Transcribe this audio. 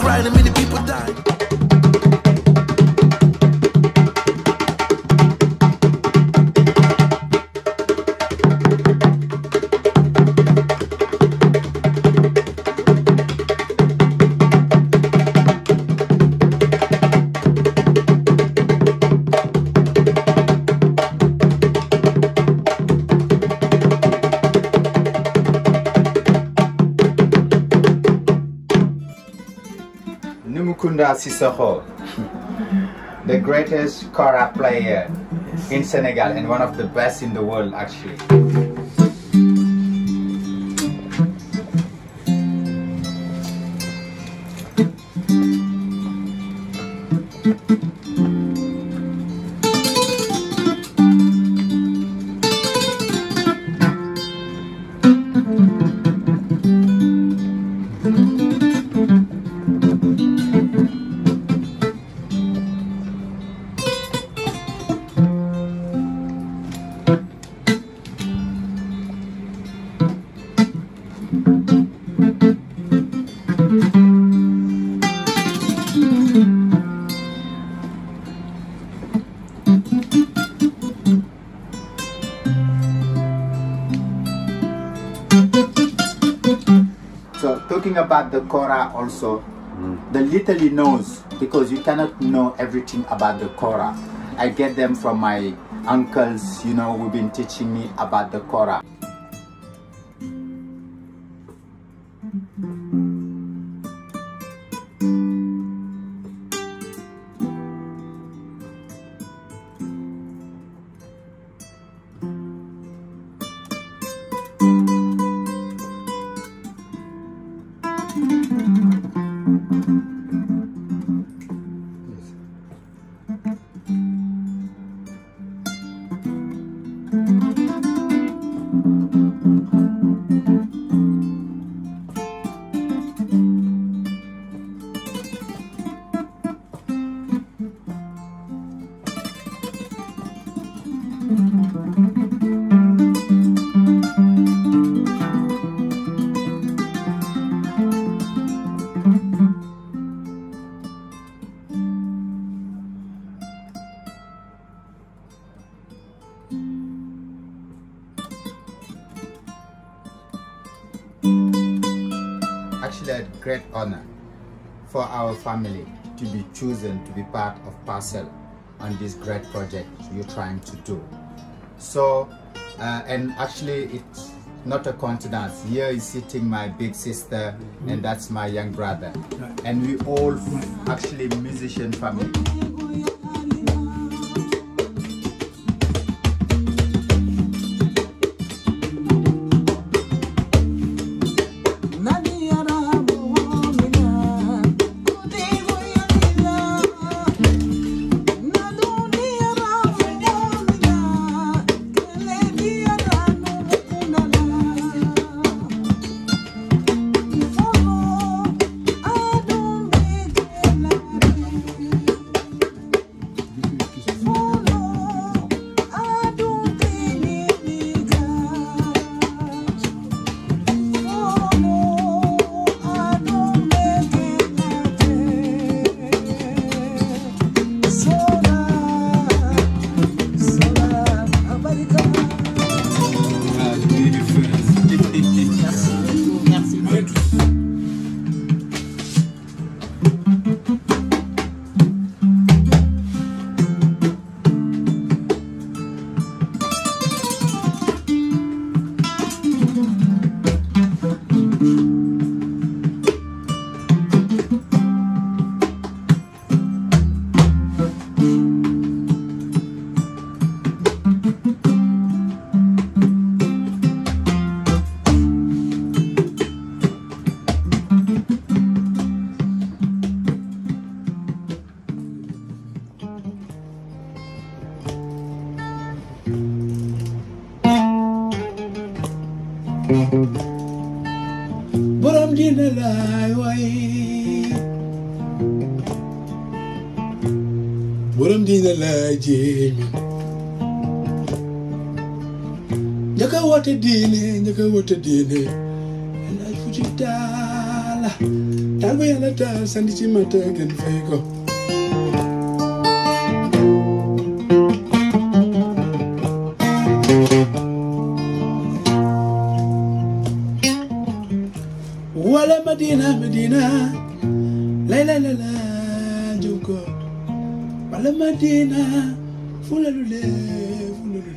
cried and many people died. Noumoucounda Cissoko, the greatest kora player in Senegal and one of the best in the world actually. Talking about the Kora also, hmm. the little he knows because you cannot know everything about the Kora. I get them from my uncles, you know, who've been teaching me about the Kora. Actually, a great honor for our family to be chosen to be part of Parcel on this great project you're trying to do. So, uh, and actually, it's not a coincidence. Here is sitting my big sister, and that's my young brother, and we all actually musician family. Borom dina laay way borom dina laay jéemi njëkk a woote diine njëkk a woote diine laaj fu ci taal yàlla taal bu yàlla taal sandi ci mat gën fay ko Madina. Lay lay la la jogo wala Madina fulelu le fulelu